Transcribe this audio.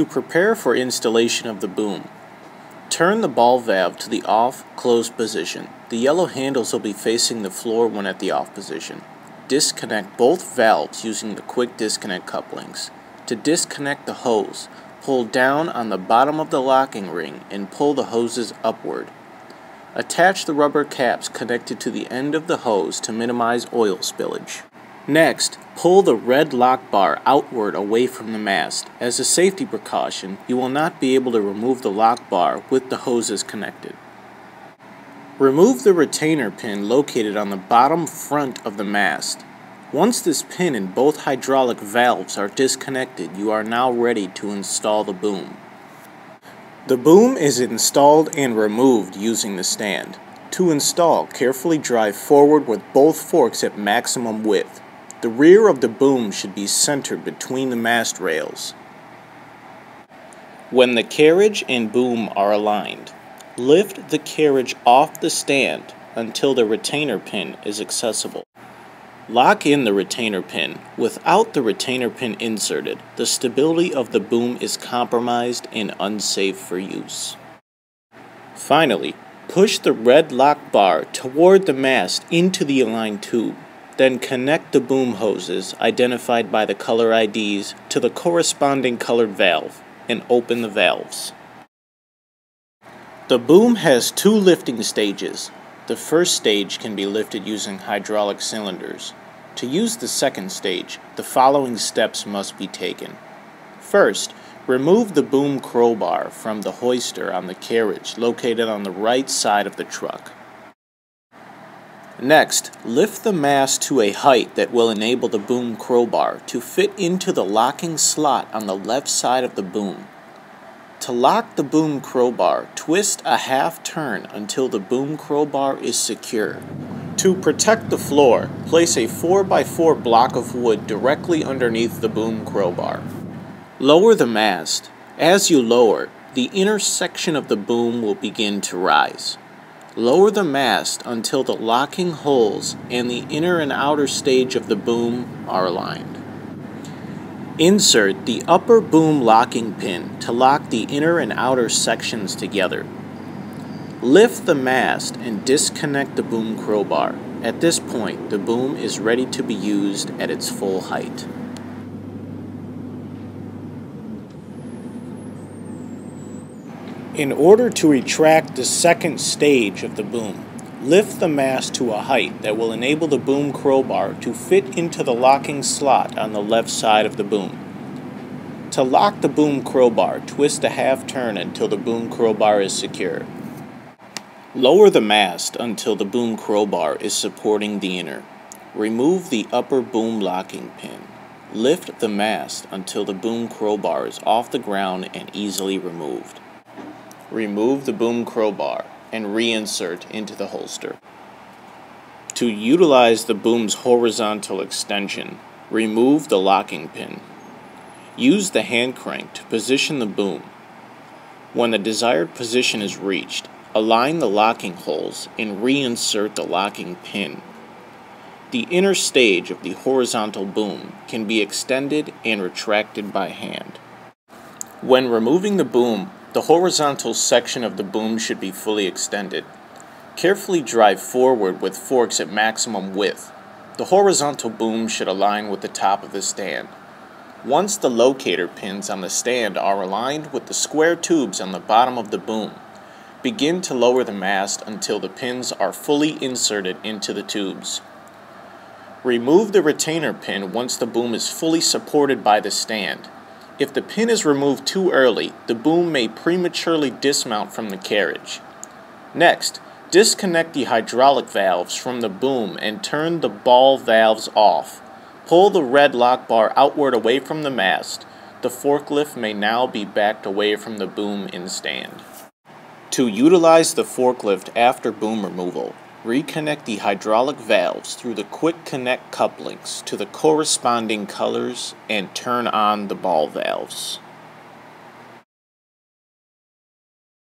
To prepare for installation of the boom, turn the ball valve to the off closed position. The yellow handles will be facing the floor when at the off position. Disconnect both valves using the quick disconnect couplings. To disconnect the hose, pull down on the bottom of the locking ring and pull the hoses upward. Attach the rubber caps connected to the end of the hose to minimize oil spillage. Next, pull the red lock bar outward away from the mast. As a safety precaution, you will not be able to remove the lock bar with the hoses connected. Remove the retainer pin located on the bottom front of the mast. Once this pin and both hydraulic valves are disconnected, you are now ready to install the boom. The boom is installed and removed using the stand. To install, carefully drive forward with both forks at maximum width. The rear of the boom should be centered between the mast rails. When the carriage and boom are aligned, lift the carriage off the stand until the retainer pin is accessible. Lock in the retainer pin. Without the retainer pin inserted, the stability of the boom is compromised and unsafe for use. Finally, push the red lock bar toward the mast into the aligned tube. Then connect the boom hoses, identified by the color IDs, to the corresponding colored valve and open the valves. The boom has two lifting stages. The first stage can be lifted using hydraulic cylinders. To use the second stage, the following steps must be taken. First, remove the boom crowbar from the hoister on the carriage located on the right side of the truck. Next, lift the mast to a height that will enable the boom crowbar to fit into the locking slot on the left side of the boom. To lock the boom crowbar, twist a half turn until the boom crowbar is secure. To protect the floor, place a 4x4 block of wood directly underneath the boom crowbar. Lower the mast. As you lower, the inner section of the boom will begin to rise. Lower the mast until the locking holes and the inner and outer stage of the boom are aligned. Insert the upper boom locking pin to lock the inner and outer sections together. Lift the mast and disconnect the boom crowbar. At this point, the boom is ready to be used at its full height. In order to retract the second stage of the boom, lift the mast to a height that will enable the boom crowbar to fit into the locking slot on the left side of the boom. To lock the boom crowbar, twist a half turn until the boom crowbar is secure. Lower the mast until the boom crowbar is supporting the inner. Remove the upper boom locking pin. Lift the mast until the boom crowbar is off the ground and easily removed. Remove the boom crowbar and reinsert into the holster. To utilize the boom's horizontal extension, remove the locking pin. Use the hand crank to position the boom. When the desired position is reached, align the locking holes and reinsert the locking pin. The inner stage of the horizontal boom can be extended and retracted by hand. When removing the boom, the horizontal section of the boom should be fully extended. Carefully drive forward with forks at maximum width. The horizontal boom should align with the top of the stand. Once the locator pins on the stand are aligned with the square tubes on the bottom of the boom, begin to lower the mast until the pins are fully inserted into the tubes. Remove the retainer pin once the boom is fully supported by the stand. If the pin is removed too early, the boom may prematurely dismount from the carriage. Next, disconnect the hydraulic valves from the boom and turn the ball valves off. Pull the red lock bar outward away from the mast. The forklift may now be backed away from the boom in stand. To utilize the forklift after boom removal, reconnect the hydraulic valves through the quick connect couplings to the corresponding colors and turn on the ball valves.